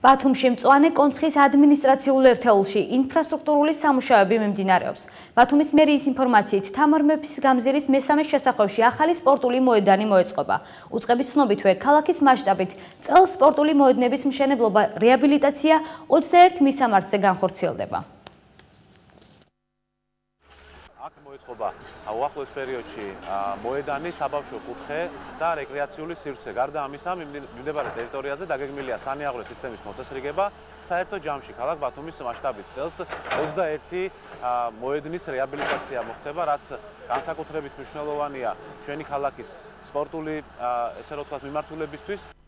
ბათუმში მწვანე კონცხის ადმინისტრაციულ ერთეულში ინფრასტრუქტურული სამუშაოები მიმდინარეობს. ბათუმის მერიის ინფორმაციით, თამარ მეფის გამზირის მესამე შესახვევში ახალი სპორტული მოედანი მოეწყობა. უწყების ცნობითვე, ქალაქის მასშტაბით წელს სპორტული მოედნების მშენებლობა რეაბილიტაცია 21 მისამართზე განხორციელდება. აქ მოეწყობა უახლოეს პერიოდში მოედანი, საბავშვო კუთხე და რეკრეაციული სივრცე. გარდა ამისა, მიმდებარე ტერიტორიაზე დაგეგმილია სანიაღვრე სისტემის მოწესრიგება. საერთო ჯამში ქალაქ ბათუმის მასშტაბით წელს 21 მოედნის რეაბილიტაცია მოხდება, რაც განსაკუთრებით მნიშვნელოვანია ჩვენი ქალაქის სპორტული, ესე რომ ვთქვათ, მიმართულებისთვის.